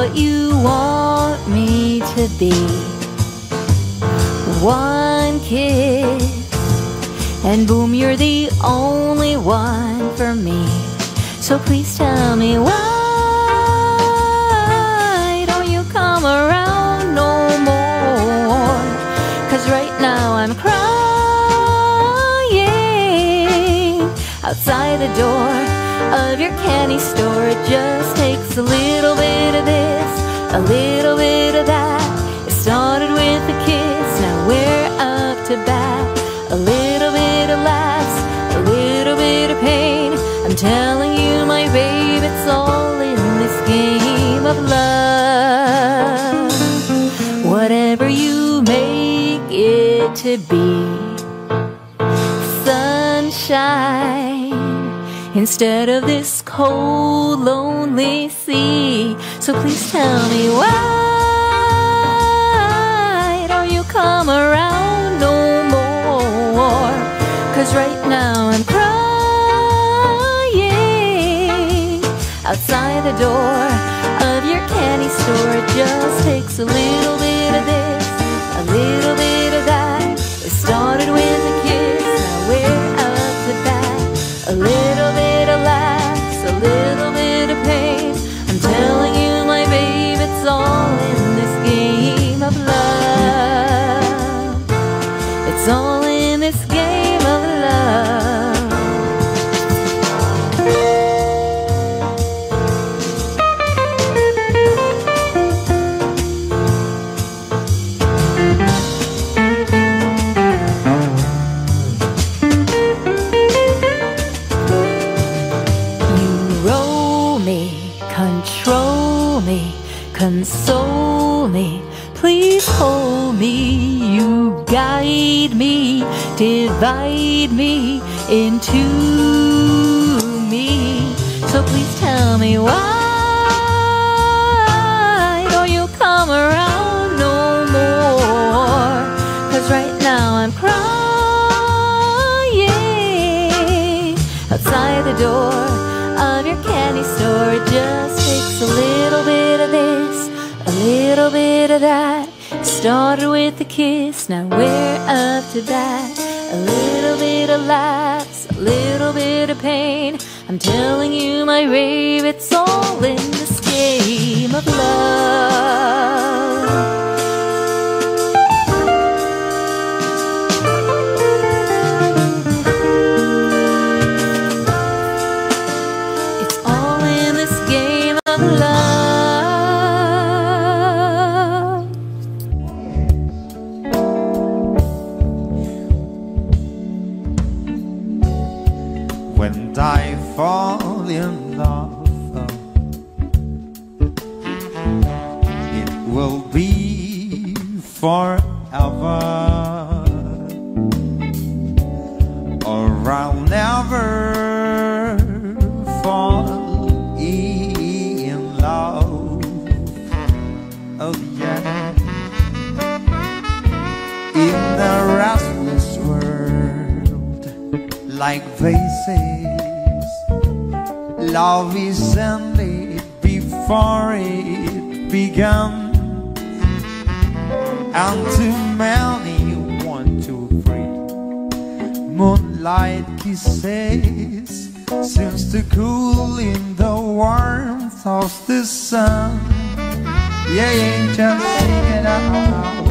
what you want me to be. One kiss, and boom, you're the only one for me. So please tell me why don't you come around no more? Cause right now I'm crying outside the door of your candy store. It just takes a little bit of this, a little bit of that. It started with a kiss, now we're up to bat. A little bit of laughs, a little bit of pain. I'm telling you, my babe, it's all in this game of love. Whatever you make it to be, sunshine instead of this cold, lonely sea. So please tell me why don't you come around no more? Cause right now I'm crying outside the door of your candy store. It just takes a little bit of this, a little bit of that. It started with a kiss, now we're bat. A little bit of laughs, a little bit of pain. I'm telling you, my babe, it's all in this divide me into me. So please tell me why don't you come around no more? Cause right now I'm crying outside the door of your candy store. It just takes a little bit of this, a little bit of that. Started with a kiss, now we're up to bat. A little bit of laughs, a little bit of pain. I'm telling you, my babe, it's all in like vases. Love is ended before it began, and too many one, two, three moonlight kisses seems to cool in the warmth of the sun. Yeah, yeah, just sing it out.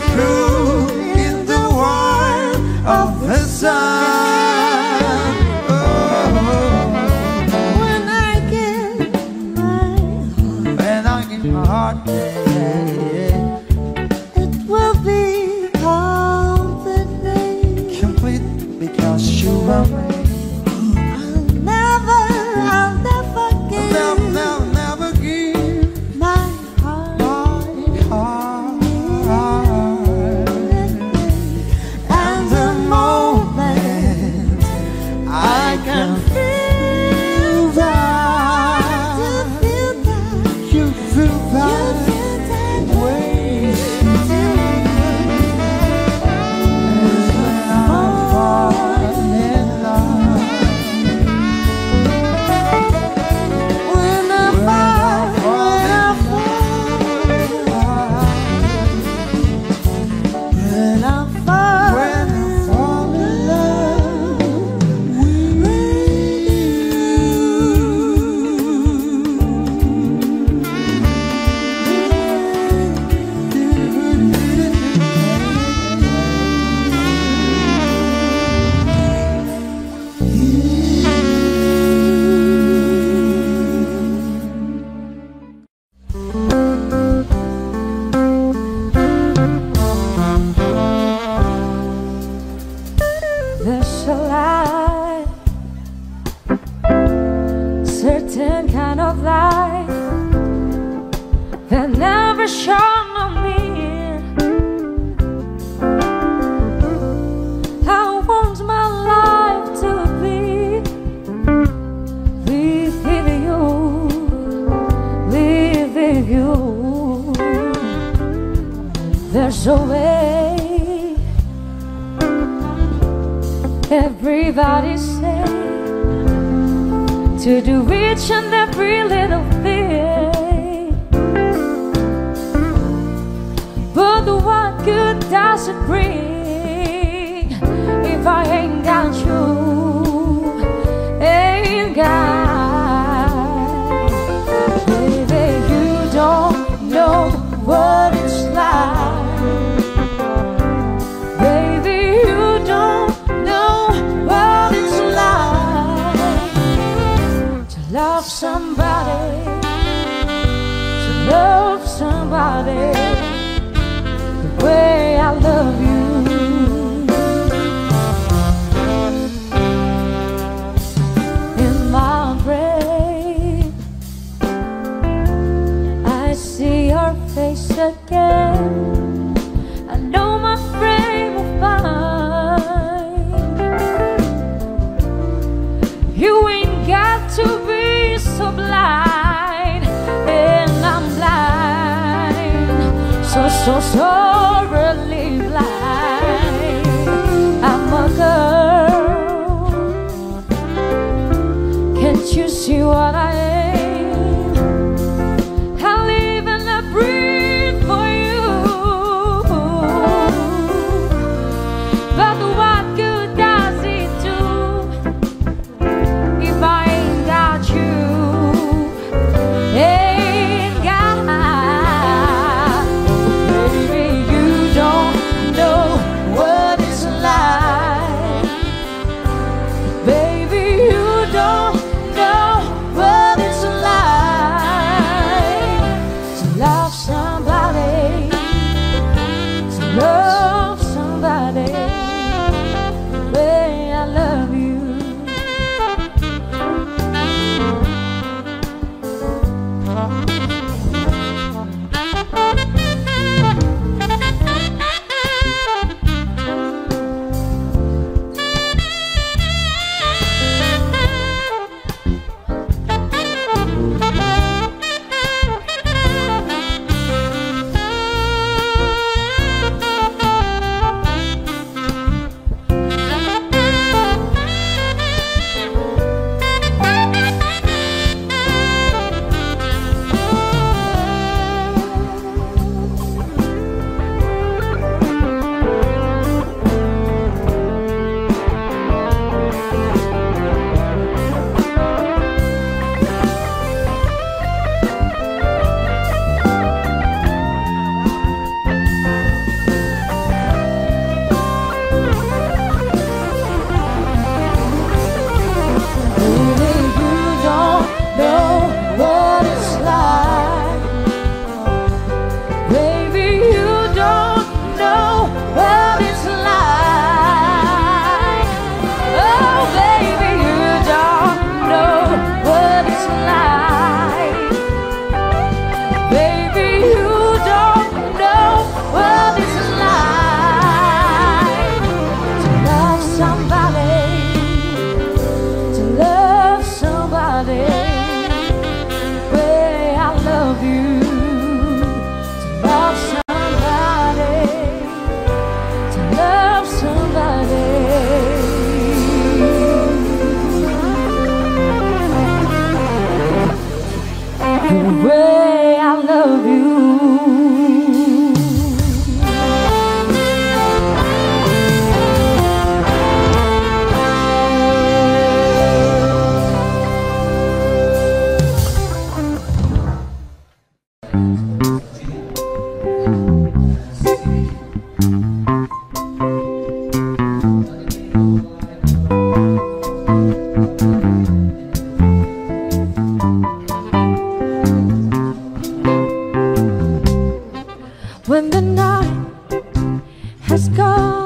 blue in the warmth of the sun. that never shone on me. I want my life to be within you, within you. There's a way. Everybody say to do each and every little I should breathe. when the night has gone.